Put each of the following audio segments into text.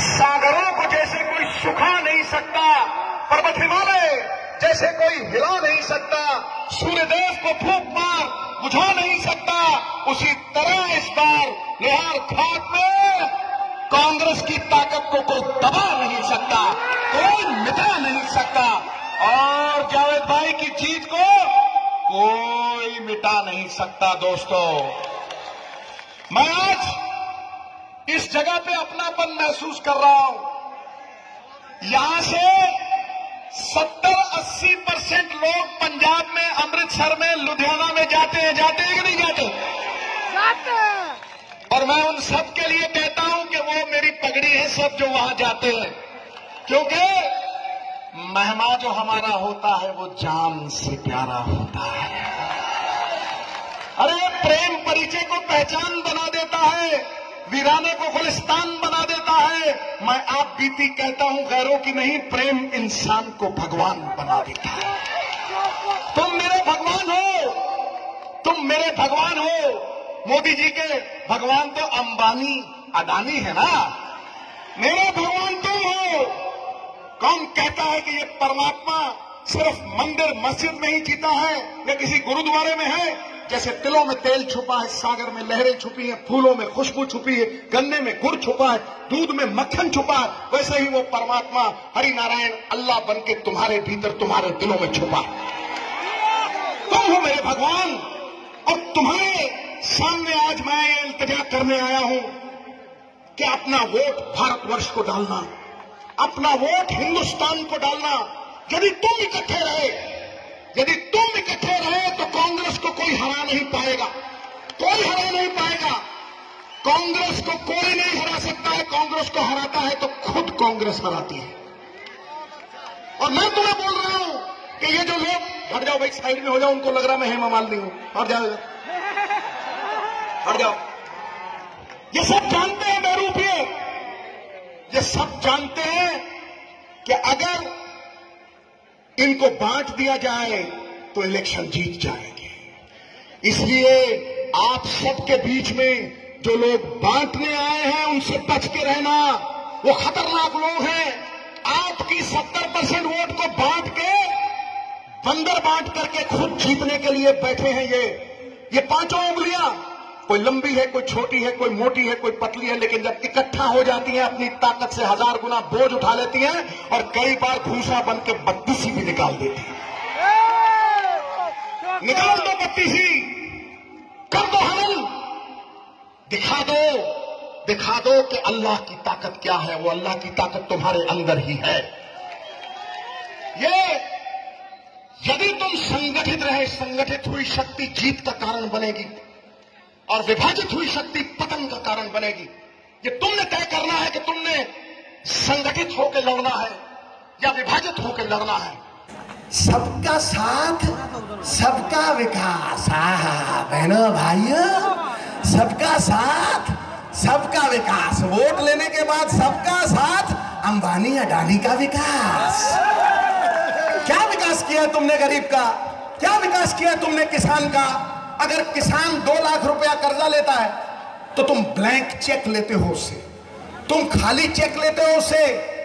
सागरों को जैसे कोई सुखा नहीं सकता, पर्वत हिमालय जैसे कोई हिला नहीं सकता, सूर्यदेव को फूक मार बुझा नहीं सकता, उसी तरह इस बार निहार घाट में कांग्रेस की ताकत को कोई दबा नहीं सकता, कोई मिटा नहीं सकता, और जावेद भाई की जीत को कोई मिटा नहीं सकता, दोस्तों। मैं आज इस जगह पे अपनापन महसूस कर रहा हूँ। यहाँ से 70-80 परसेंट लोग पंजाब में अमृतसर में लुधियाना में जाते हैं। जाते हैं कि नहीं जाते? जाते और मैं उन सब के लिए कहता हूँ कि वो मेरी पगड़ी है सब जो वहाँ जाते हैं। क्योंकि मेहमान जो हमारा होता है वो जान से प्यारा होता है। अरे प्रेम परिचय को पहचान बना देता है। वीराने को गुलिस्तान बना देता है। मैं आप बीती कहता हूँ, गैरों की नहीं, प्रेम इंसान को भगवान बना देता है। तुम मेरे भगवान हो। तुम मेरे भगवान हो। मोदी जी के भगवान तो अंबानी, अडानी है ना? मेरे भगवान तुम हो। कौन कहता है कि ये परमात्मा सिर्फ़ मंदिर, मस्जिद में ही जीता है, या किसी गुरुद्वारे में है? जैसे तिलों में तेल छुपा है, सागर में लहरें छुपी है, फूलों में खुशबू छुपी है, गन्ने में गुड़ छुपा है, दूध में मक्खन छुपा है, वैसे ही वो परमात्मा हरि नारायण अल्लाह बन के तुम्हारे भीतर, तुम्हारे दिलों में छुपा है। तुम हो मेरे भगवान, और तुम्हारे सामने आज मैं ये इल्तजा करने आया हूँ कि अपना वोट भारतवर्ष को डालना, अपना वोट हिंदुस्तान को डालना, यदि तुम इकट्ठे रहे यदि तुम इकट्ठे रहे तो कांग्रेस को कोई हरा नहीं पाएगा। कोई हरा नहीं पाएगा। कांग्रेस को कोई नहीं हरा सकता है। कांग्रेस को हराता है तो खुद कांग्रेस हराती है। और मैं तुम्हें बोल रहा हूँ कि ये जो लोग, हट जाओ भाई, साइड में हो जाओ, उनको लग रहा मैं हेमा मालिनी हूँ। हट जाओ हट जाओ। ये सब जानते हैं बैरूपिए ये सब जानते हैं कि अगर इनको बांट दिया जाए तो इलेक्शन जीत जाएँगे। इसलिए आप सबके बीच में जो लोग बांटने आए हैं, उनसे बच के रहना, वो खतरनाक लोग हैं। आपकी 70 परसेंट वोट को बांट के, बंदर बांट करके खुद जीतने के लिए बैठे हैं ये। ये पाँचों उंगलियाँ। कोई लंबी है, कोई छोटी है, कोई मोटी है, कोई पतली है, लेकिन जब इकट्ठा हो जाती है, अपनी ताकत से हज़ार गुना बोझ उठा लेती है और कई बार भूसा बन के बत्तीसी भी निकाल देती है। निकाल दो बत्तीसी कर दो हमल। दिखा दो। दिखा दो कि अल्लाह की ताकत क्या है। वो अल्लाह की ताकत तुम्हारे अंदर ही है। ये, यदि तुम संगठित रहे, संगठित हुई शक्ति जीत का कारण बनेगी। और विभाजित हुई शक्ति पतन का कारण बनेगी। ये तुमने तय करना है कि तुमने संगठित होकर लड़ना है या विभाजित होकर लड़ना है। सबका साथ, सबका विकास। बहनों, भाइयों, सबका साथ, सबका विकास। वोट लेने के बाद सबका साथ, अंबानी अडानी का विकास। क्या विकास किया तुमने गरीब का? क्या विकास किया तुमने किसान का? अगर किसान दो लाख रुपया कर्जा लेता है तो तुम ब्लैंक चेक लेते हो उससे तुम खाली चेक लेते हो उससे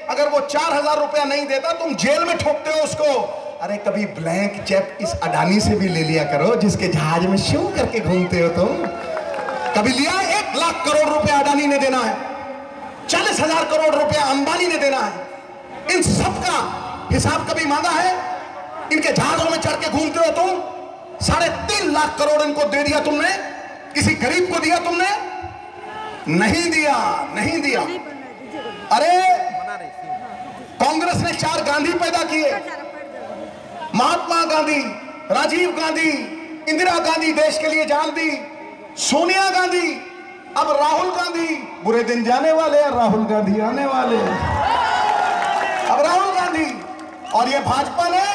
अगर वो चार हज़ार रुपया नहीं देता, तुम जेल में ठोकते हो उसको। अरे कभी ब्लैंक चेक इस अडानी से भी ले लिया करो, जिसके जहाज़ में शिव करके घूमते हो तुम। कभी लिया एक लाख करोड़ रुपया अडानी ने देना है। चालीस हज़ार करोड़ रुपया अंबानी ने देना है। इन सबका हिसाब कभी मांगा है? इनके जहाजों में चढ़ के घूमते हो तुम? साढ़े तीन लाख करोड़ इनको दे दिया तुमने? किसी गरीब को दिया तुमने? नहीं दिया नहीं दिया। अरे, कांग्रेस ने चार गांधी पैदा किए। महात्मा गांधी, राजीव गांधी, इंदिरा गांधी देश के लिए जान दी। सोनिया गांधी, अब राहुल गांधी। बुरे दिन जाने वाले हैं, राहुल गांधी आने वाले अब राहुल गांधी, और ये भाजपा ने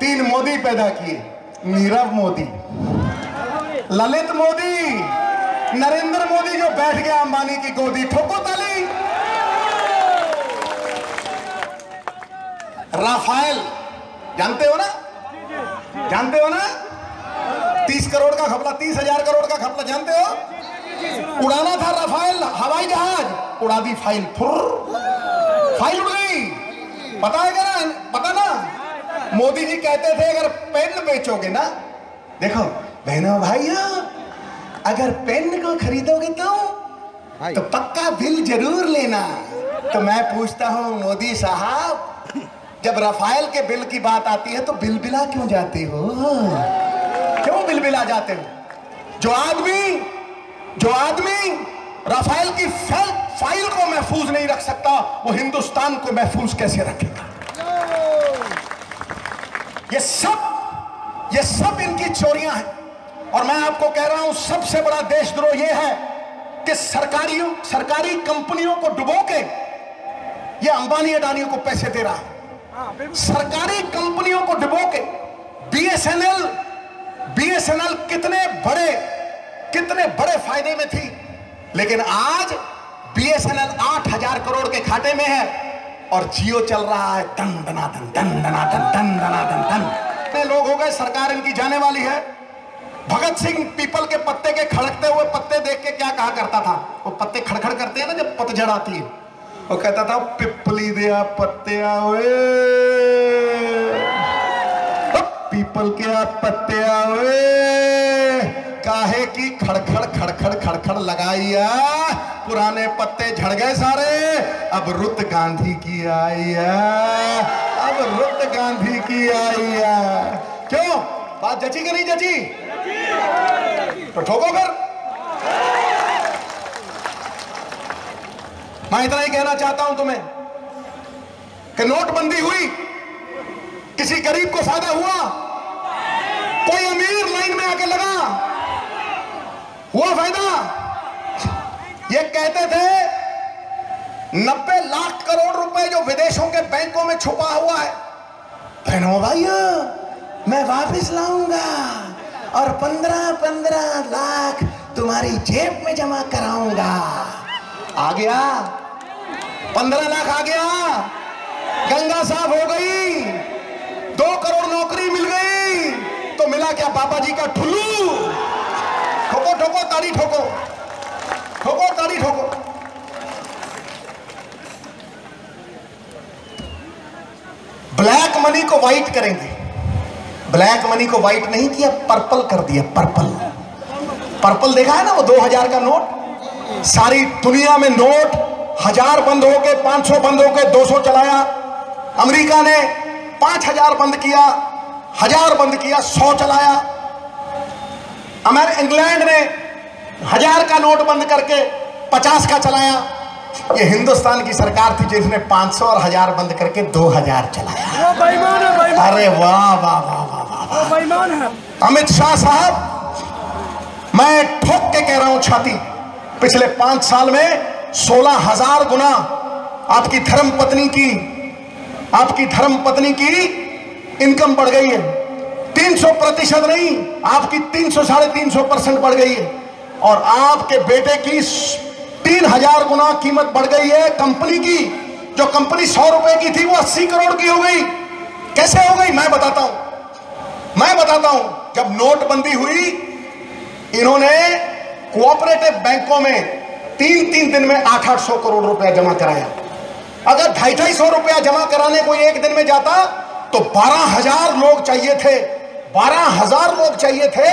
तीन मोदी पैदा किए। नीरव मोदी। ललित मोदी, नरेंद्र मोदी जो बैठ गया अंबानी की गोदी, ठोको ताली। राफेल जानते हो ना? जानते हो ना? तीस करोड़ का खपला, तीस हज़ार करोड़ का खपला, जानते हो? उड़ाना था राफेल हवाई जहाज़। उड़ा दी फ़ाइल फुर फ़ाइल उड़ गई। पता है ना? पता ना? मोदी जी कहते थे, अगर पेन बेचोगे ना? देखो बहनों भाइयों अगर पेन को खरीदोगे तो तो पक्का बिल ज़रूर लेना। तो मैं पूछता हूँ मोदी साहब जब रफाइल के बिल की बात आती है तो बिल बिला क्यों जाते हो? क्यों बिल बिला जाते हो? जो आदमी जो आदमी राफेल की फ़ाइल, फ़ाइल को महफूज नहीं रख सकता वो हिंदुस्तान को महफूज कैसे रखेगा? ये सब ये सब इनकी चोरियाँ हैं। और मैं आपको कह रहा हूँ, सबसे बड़ा देशद्रोह ये है कि सरकारी सरकारी कंपनियों को डुबो के ये अंबानी अडानियों को पैसे दे रहा है। सरकारी कंपनियों को डुबो के बीएसएनएल बीएसएनएल कितने बड़े कितने बड़े फ़ायदे में थी। लेकिन आज बीएसएनएल आठ हज़ार करोड़ के खाते में है और जियो चल रहा है। तन दना दन तन दना दन तन दना दन तन इतने लोग हो गए, सरकार इनकी जाने वाली है। भगत सिंह पीपल के पत्ते के खड़कते हुए पत्ते देख के क्या कहा करता था? वो पत्ते खड़खड़ करते हैं ना, जब पतझड़ आती है। वो कहता था, पिपली दिया पत्ते आवे। पीपल के पत्ते आवे। काहे की खड़खड़ खड़खड़ खड़खड़ लगाइया। पुराने पत्ते झड़ गए सारे। अब रुत गांधी की आई रुत गांधी की आई है। क्यों? बात जची कि नहीं जची? तो ठोको फिर। मैं इतना ही कहना चाहता हूँ तुम्हें कि नोटबंदी हुई, किसी गरीब को फ़ायदा हुआ, कोई अमीर लाइन में आके लगा, हुआ फ़ायदा? ये कहते थे नब्बे लाख करोड़ रुपए जो विदेशों के बैंकों में छुपा हुआ है। बहनों भाइयों, मैं वापस लाऊँगा और पंद्रह पंद्रह लाख तुम्हारी जेब में जमा कराऊँगा। आ गया? पंद्रह लाख आ गया? गंगा साफ़ हो गई। दो करोड़ नौकरी मिल गई। तो मिला क्या बाबा जी का ठुल्लू? ठोको ठोको, ताड़ी ठोको। ठोको, ताड़ी ठोको। ब्लैक मनी को व्हाइट करेंगे। ब्लैक मनी को व्हाइट नहीं किया पर्पल कर दिया पर्पल पर्पल देखा है ना वो दो हज़ार का नोट सारी दुनिया में नोट हज़ार बंद हो पाँच सौ बंद हो दो सौ चलाया। अमेरिका ने पाँच हज़ार बंद किया, हज़ार बंद किया, सौ चलाया। अमेर, इंग्लैंड ने हज़ार का नोट बंद करके पचास का चलाया। ये हिंदुस्तान की सरकार थी जिसने 500 और हज़ार बंद करके 2000 चलाया। वो बेईमान है बेईमान। अरे वाह वाह वाह वाह वाह वो बेईमान है। अमित शाह साहब मैं ठोक के कह रहा हूँ छाती। पिछले पाँच साल में सोलह हज़ार गुना आपकी धर्म पत्नी की आपकी धर्म पत्नी की इनकम बढ़ गई है। तीन सौ प्रतिशत नहीं आपकी तीन सौ साढ़े तीन सौ परसेंट बढ़ गई है। और आपके बेटे की तीन हज़ार गुना कीमत बढ़ गई है। कंपनी की, जो कंपनी सौ रुपए की थी, वो अस्सी करोड़ की हो गई। कैसे हो गई? मैं बताता हूँ। मैं बताता हूँ। जब नोटबंदी हुई, इन्होंने कोऑपरेटिव बैंकों में तीन तीन दिन में आठ आठ सौ करोड़ रुपया जमा कराया। अगर ढाई ढाई सौ रुपया जमा कराने को एक दिन में जाता तो बारह हज़ार लोग चाहिए थे। बारह हज़ार लोग चाहिए थे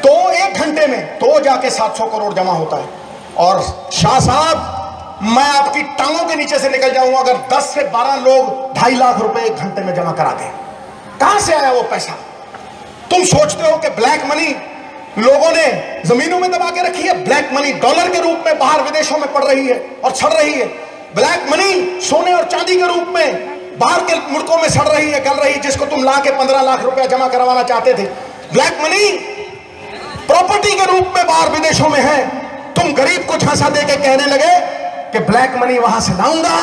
तो एक घंटे में तो जाके सात सौ करोड़ जमा होता है। और शाह साहब, मैं आपकी टांगों के नीचे से निकल जाऊँगा अगर 10 से 12 लोग ढाई लाख रुपए एक घंटे में जमा करा दें। कहाँ से आया वो पैसा? तुम सोचते हो कि ब्लैक मनी लोगों ने जमीनों में दबा के रखी है? ब्लैक मनी डॉलर के रूप में बाहर विदेशों में पड़ रही है और छड़ रही है। ब्लैक मनी सोने और चांदी के रूप में बाहर के मुल्कों में सड़ रही है, गल रही है, जिसको तुम ला के पंद्रह लाख रुपया जमा करवाना चाहते थे। ब्लैक मनी प्रॉपर्टी के रूप में बाहर विदेशों में है। तुम गरीब को झांसा दे के कहने लगे कि ब्लैक मनी वहाँ से लाऊँगा,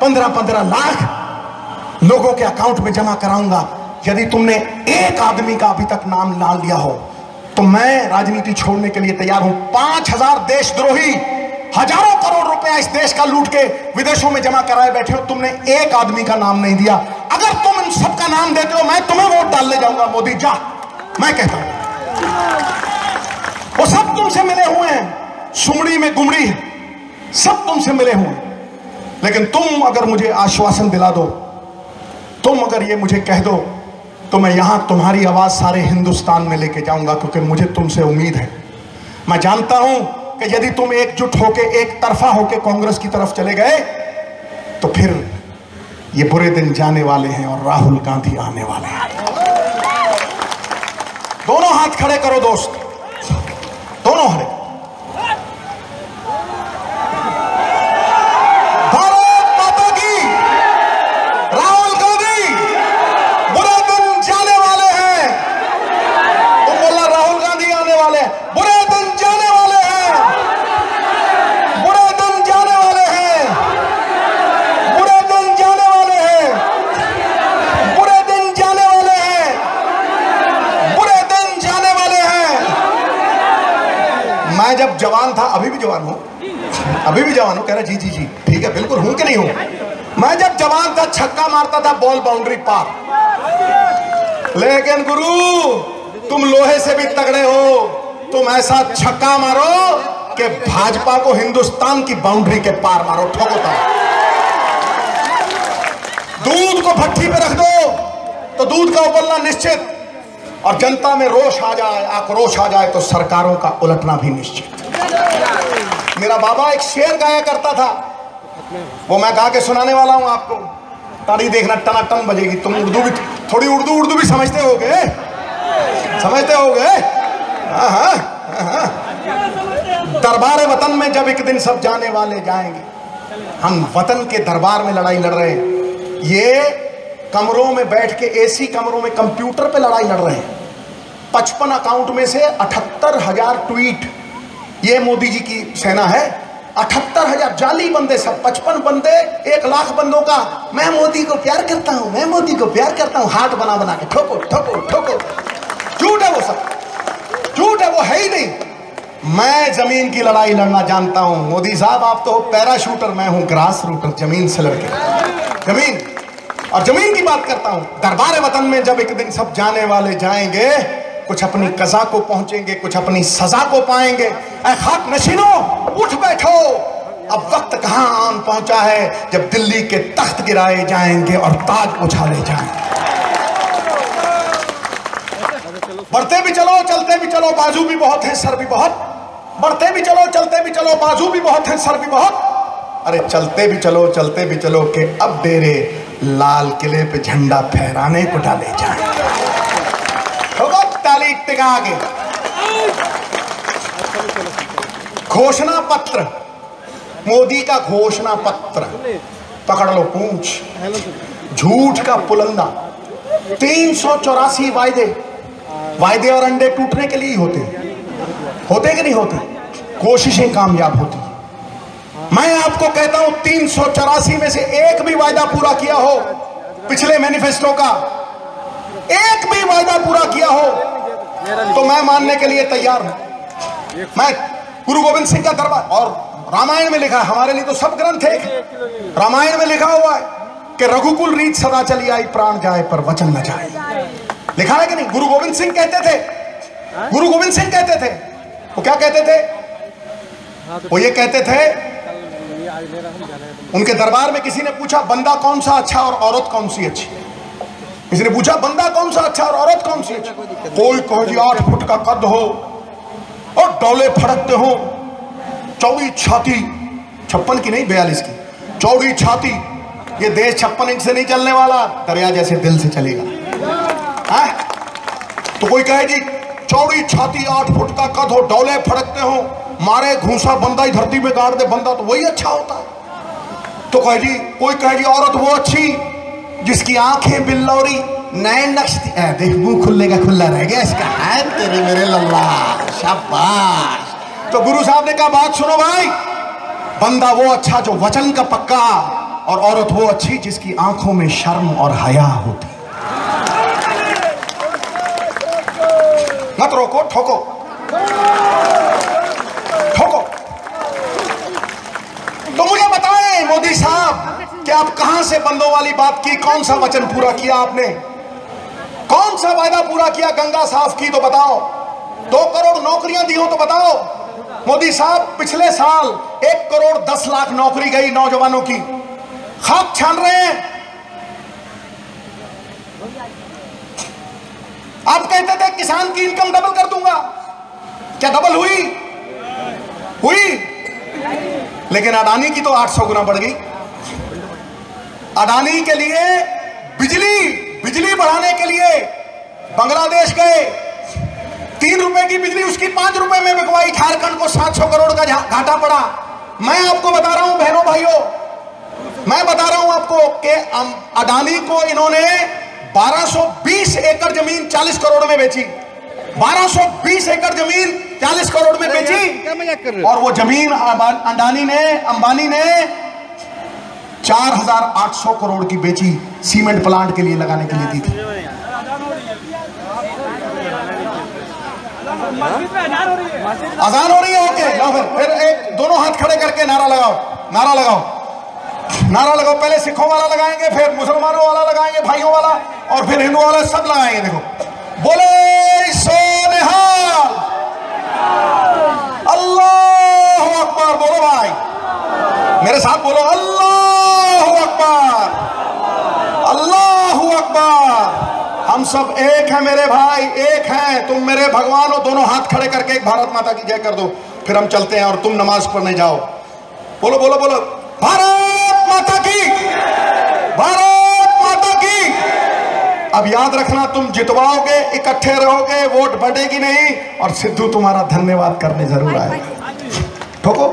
पंद्रह पंद्रह लाख लोगों के अकाउंट में जमा कराऊँगा। यदि तुमने एक आदमी का अभी तक नाम ला लिया हो तो मैं राजनीति छोड़ने के लिए तैयार हूँ। पाँच हज़ार देशद्रोही हज़ारों करोड़ रुपया इस देश का लूट के विदेशों में जमा कराए बैठे हो, तुमने एक आदमी का नाम नहीं दिया। अगर तुम इन सबका नाम देते हो, मैं तुम्हें वोट डालने जाऊँगा, मोदी जा। मैं कहता हूँ। वो सब तुमसे मिले हुए हैं। सुमड़ी में गुमड़ी है। सब तुमसे मिले हुए लेकिन तुम अगर मुझे आश्वासन दिला दो, तुम अगर ये मुझे कह दो तो मैं यहाँ तुम्हारी आवाज़ सारे हिंदुस्तान में लेके जाऊँगा, क्योंकि मुझे तुमसे उम्मीद है। मैं जानता हूँ कि यदि तुम एकजुट होके, एक तरफा होके कांग्रेस की तरफ़ चले गए तो फिर ये बुरे दिन जाने वाले हैं और राहुल गांधी आने वाले हैं। दोनों हाथ खड़े करो, दोस्त दोनों खड़े भारत माता की राहुल गांधी बुरे दिन जाने वाले हैं तुम बोला राहुल गांधी आने वाले हैं बुरे दिन जाने वाले हैं बुरे दिन जाने वाले हैं बुरे दिन जाने वाले हैं बुरे दिन जाने वाले हैं बुरे दिन जाने वाले हैं मैं जब जवान था, अभी भी जवान हूँ। अभी भी जवान हूँ, कह रहा, जी जी जी, ठीक है, बिल्कुल हूँ कि नहीं हूँ? मैं जब जवान था, छक्का मारता था बॉल बाउंड्री पार। लेकिन गुरु, तुम लोहे से भी तगड़े हो। तुम ऐसा छक्का मारो कि भाजपा को हिंदुस्तान की बाउंड्री के पार मारो, ठोको दूध को भट्टी पे रख दो तो दूध का उबलना निश्चित। और जनता में रोष आ जाए आक्रोश आ जाए तो सरकारों का उलटना भी निश्चित। मेरा बाबा एक शेर गाया करता था। वो मैं गा के सुनाने वाला हूँ आपको। ताड़ी देखना टना टन बजेगी। तुम उर्दू भी, थोड़ी उर्दू उर्दू भी समझते हो गए समझते हो हाँ। दरबार वतन में जब एक दिन सब जाने वाले जाएँगे, हम वतन के दरबार में लड़ाई लड़ रहे हैं। ये कमरों में बैठ के एसी कमरों में कंप्यूटर पे लड़ाई लड़ रहे हैं। पचपन अकाउंट में से अठहत्तर हज़ार ट्वीट। ये मोदी जी की सेना है। अठहत्तर हज़ार जाली बंदे सब, पचपन बंदे, एक लाख बंदों का। मैं मोदी को प्यार करता हूँ, मैं मोदी को प्यार करता हूँ। हाथ बना बना के ठोको ठोको ठोको। झूठ है वो सब। झूठ है वो है ही नहीं। मैं ज़मीन की लड़ाई लड़ना जानता हूँ। मोदी साहब, आप तो पैराशूटर, मैं हूँ ग्रास रूटर ज़मीन से लड़के। ज़मीन। और ज़मीन की बात करता हूँ, दरबार वतन में जब एक दिन सब जाने वाले जाएँगे, कुछ अपनी कजा को पहुँचेंगे, कुछ अपनी सजा को पाएँगे। ऐ खाक नशीनो, उठ बैठो। अब वक्त कहाँ आन पहुँचा है, जब दिल्ली के तख्त गिराए जाएँगे और ताज उछाले जाएँगे बढ़ते भी चलो, चलते भी चलो, बाजू भी बहुत है, सर भी बहुत। बढ़ते भी चलो, चलते भी चलो, बाजू भी बहुत है, सर भी बहुत। अरे चलते भी चलो, चलते भी चलो, कि अब डेरे लाल किले पे झंडा फहराने को डाले जाए। ताली के। घोषणा पत्र। मोदी का घोषणा पत्र। पकड़ लो पूछ। झूठ का पुलंदा। तीन सौ चौरासी वायदे। वायदे और अंडे टूटने के लिए ही होते। होते कि नहीं होते? कोशिशें कामयाब होती। मैं आपको कहता हूँ, तीन सौ चौरासी में से एक भी वायदा पूरा किया हो, पिछले मैनिफेस्टो का, एक भी वायदा पूरा किया हो तो मैं मानने के लिए तैयार हूँ। मैं गुरु गोविंद सिंह का दरबार, और रामायण में लिखा है, हमारे लिए तो सब ग्रंथ एक रामायण में लिखा हुआ है कि रघुकुल रीत सदा चली आई, प्राण जाए पर वचन न जाए। लिखा है कि नहीं? गुरु गोविंद सिंह कहते थे। गुरु गोविंद सिंह कहते थे। वो क्या कहते थे? वो ये कहते थे उनके दरबार में किसी ने पूछा बंदा कौन सा अच्छा और औरत कौन सी अच्छी? किसी ने पूछा बंदा कौन सा अच्छा और औरत कौन सी अच्छी? कोई कहो जी आठ फुट का कद हो और डोले फड़कते हो। चौड़ी छाती छप्पन की नहीं बयालीस की। चौड़ी छाती ये देश छप्पन इंच से नहीं चलने वाला दरिया जैसे दिल से चलेगा। हाँ? तो कोई कहे जी चौड़ी छाती आठ फुट का कद हो, डोले फड़कते हो, मारे घूसा बंदा ही धरती में गाड़ दे बंदा तो वही अच्छा होता है। तो कहे जी, कोई कहे जी, औरत वो अच्छी, जिसकी आँखें बिल्लौरी नैन नक्श देख, मुँह खुलने का खुला रह गया इसका। है तेरे मेरे लल्ला, शाबाश। तो गुरु साहब ने कहा, बात सुनो भाई, बंदा वो अच्छा जो वचन का पक्का, और औरत वो अच्छी जिसकी आँखों में शर्म और हया होती मत रोको ठोको ठोको तो मुझे बताएँ मोदी साहब कि आप कहाँ से बंदों वाली बात की कौन सा वचन पूरा किया आपने कौन सा वायदा पूरा किया गंगा साफ़ की तो बताओ दो करोड़ नौकरियाँ दी हो तो बताओ मोदी साहब पिछले साल एक करोड़ दस लाख नौकरी गई नौजवानों की खाक छान रहे हैं आप कहते थे किसान की इनकम डबल कर दूँगा। क्या डबल हुई? हुई। लेकिन अडानी की तो 800 गुना बढ़ गई। अडानी के लिए बिजली बिजली बढ़ाने के लिए बांग्लादेश गए। तीन रुपए की बिजली, उसकी पाँच रुपए में बिकवाई। झारखंड को 700 करोड़ का घाटा पड़ा। मैं आपको बता रहा हूँ, बहनों भाइयों, मैं बता रहा हूँ आपको कि अडानी को इन्होंने 1220 एकड़ ज़मीन 40 करोड़ में बेची। 1220 एकड़ ज़मीन 40 करोड़ में बेची। और वो ज़मीन अडानी ने अंबानी ने 4800 करोड़ की बेची सीमेंट प्लांट के लिए लगाने के लिए दी थी। अजान हो रही है? ओके लो फिर। फिर एक दोनों हाथ खड़े करके नारा लगाओ। नारा लगाओ। नारा लगाओ पहले सिखों वाला लगाएँगे फिर मुसलमानों वाला लगाएँगे भाइयों वाला। और फिर हिंदू वाला सब लगाएँगे, देखो। बोले सोनिहाल अल्लाह अकबर, बोलो भाई। मेरे साथ बोलो, अल्लाह अकबर। अल्लाह अकबर। हम सब एक हैं मेरे भाई, एक हैं। तुम मेरे भगवान हो, दोनों हाथ खड़े करके एक भारत माता की जय कर दो। फिर हम चलते हैं और तुम नमाज़ पढ़ने जाओ। बोलो बोलो बोलो। भारत माता की भारत अब याद रखना तुम जितवाओगे इकट्ठे रहोगे वोट बढ़ेगी नहीं और सिद्धू तुम्हारा धन्यवाद करने ज़रूर आएगा। ठोको।